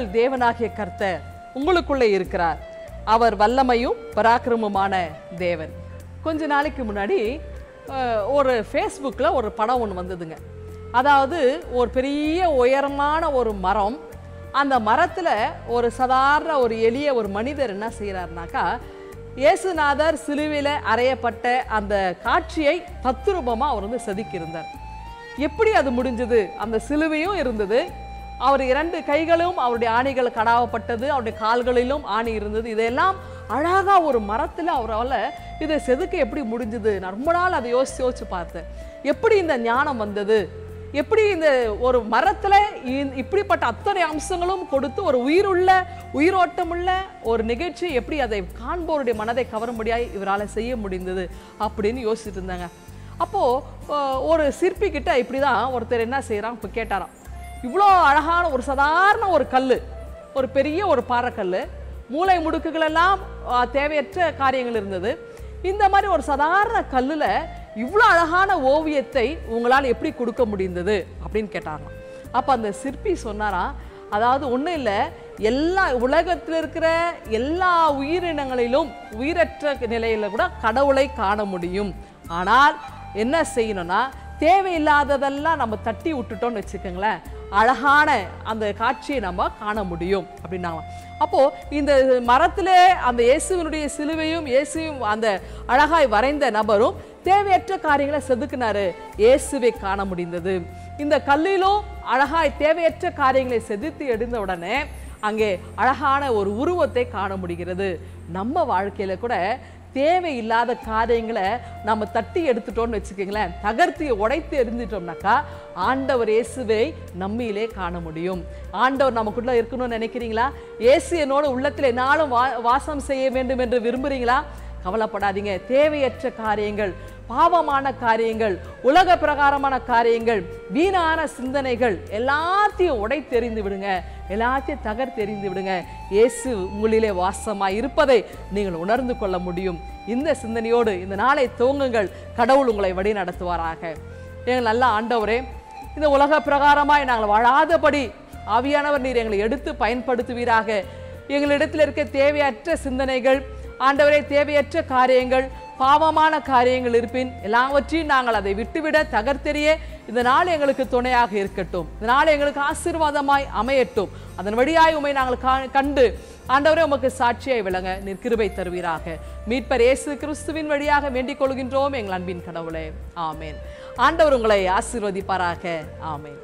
உங்கள் தேவனாகிய கர்த்தர் உங்களுக்குள்ளே இருக்கிறார். அவர் வல்லமையும் பராக்கிரமுமான தேவன். கொஞ்ச நாளைக்கு முன்னாடி ஒரு ஃபேஸ்புக்கில் ஒரு படம் ஒன்று வந்ததுங்க. அதாவது ஒரு பெரிய உயரமான ஒரு மரம். அந்த மரத்தில் ஒரு சாதாரண ஒரு எளிய ஒரு மனிதர் என்ன செய்கிறாருனாக்கா இயேசுநாதர் சிலுவையில் அறையப்பட்ட அந்த காட்சியை தத்துரூபமாக அவர் வந்து செதுக்கியிருந்தார். எப்படி அது முடிஞ்சது? அந்த சிலுவையும் இருந்தது. அவர் இரண்டு கைகளும் அவருடைய ஆணிகள் கடாவப்பட்டது அவருடைய கால்களிலும் ஆணி இருந்தது. இதெல்லாம் அழகாக ஒரு மரத்தில் அவரால் இதை செதுக்க எப்படி முடிஞ்சது? நான் ரொம்ப நாள் அதை யோசிச்சு யோசிச்சு பார்த்தேன். எப்படி இந்த ஞானம் வந்தது? எப்படி இந்த ஒரு மரத்தில் இப்படிப்பட்ட அத்தனை அம்சங்களும் கொடுத்து ஒரு உயிருள்ள உயிரோட்டமுள்ள ஒரு நிகழ்ச்சி எப்படி அதை காண்போருடைய மனதை கவரும்படியாய் இவரால் செய்ய முடிந்தது அப்படின்னு யோசிச்சுட்டு இருந்தாங்க. அப்போது ஒரு சிற்பி கிட்ட இப்படிதான் ஒருத்தர் என்ன செய்கிறான் இப்போ கேட்டாராம். இவ்வளோ அழகான ஒரு சாதாரண ஒரு கல் ஒரு பெரிய ஒரு பாறைக்கல் மூளை முடுக்குகளெல்லாம் தேவையற்ற காரியங்கள் இருந்தது. இந்த மாதிரி ஒரு சாதாரண கல்லில் இவ்வளோ அழகான ஓவியத்தை உங்களால் எப்படி கொடுக்க முடிந்தது அப்படின்னு கேட்டாங்க. அப்போ அந்த சிற்பி சொன்னாராம் அதாவது ஒன்றும் இல்லை எல்லா உலகத்தில் இருக்கிற எல்லா உயிரினங்களிலும் உயிரற்ற நிலையில் கூட கடவுளை காண முடியும். ஆனால் என்ன செய்யணும்னா தேவையில்லாததெல்லாம் நம்ம தட்டி விட்டுட்டோம்னு வச்சுக்கோங்களேன். அழகான அந்த காட்சியை நம்ம காண முடியும் அப்படின்னாங்க அப்போ இந்த மரத்தில் அந்த இயேசுவினுடைய சிலுவையும் இயேசுவும் அந்த அழகாய் வரைந்த நபரும் தேவையற்ற காரியங்களை செதுக்குனாரு. இயேசுவை காண முடிந்தது. இந்த கல்லிலும் அழகாய் தேவையற்ற காரியங்களை செதுத்து எடுத்த உடனே அங்கே அழகான ஒரு உருவத்தை காண முடிகிறது. நம்ம வாழ்க்கையில கூட தேவையில்லாத காரியங்களை நம்ம தட்டி எடுத்துட்டோம்னு வச்சுக்கோங்களேன். தகர்த்து உடைத்து எரிஞ்சிட்டோம்னாக்கா ஆண்டவர் இயேசுவை நம்மிலே காண முடியும். ஆண்டவர் நமக்குள்ள இருக்கணும்னு நினைக்கிறீங்களா? இயேசு என்னோட உள்ளத்தில் என்னாலும் வா வாசம் செய்ய வேண்டும் என்று விரும்புகிறீங்களா கவலைப்படாதீங்க. தேவையற்ற காரியங்கள் பாவமான காரியங்கள் உலக பிரகாரமான காரியங்கள் வீணான சிந்தனைகள் எல்லாத்தையும் உடைத்தெறிந்து விடுங்க. எல்லாத்தையும் தகர்த்தெறிந்து விடுங்க. இயேசு உங்களிலே வாசமாய் இருப்பதை நீங்கள் உணர்ந்து கொள்ள முடியும். இந்த சிந்தனையோடு இந்த நாளை துவங்குங்கள். கடவுள் உங்களை வழி நடத்துவாராக. எங்கள் நல்ல ஆண்டவரே இந்த உலக பிரகாரமாய் நாங்கள் வாழாதபடி ஆவியானவர் நீர் எங்களை எடுத்து பயன்படுத்துவீராக. எங்களிடத்தில் இருக்க தேவையற்ற சிந்தனைகள் ஆண்டவரே தேவையற்ற காரியங்கள் பாவமான காரியங்கள் இருப்பின் எல்லாவற்றையும் நாங்கள் அதை விட்டுவிட தகர்த்தெறிய இந்த நாள் எங்களுக்கு துணையாக இருக்கட்டும். இந்த நாள் எங்களுக்கு ஆசீர்வாதமாய் அமையட்டும். அதன் வழியாய் உமை நாங்கள் கண்டு ஆண்டவரே உமக்கு சாட்சியாய் விளங்க நிற்கிருபை தருவீராக. மீட்பர் இயேசு கிறிஸ்துவின் வழியாக வேண்டிக் கொள்கின்றோம் எங்கள் அன்பின் கடவுளே. ஆமேன். ஆண்டவர் உங்களை ஆசீர்வதிப்பாராக. ஆமேன்.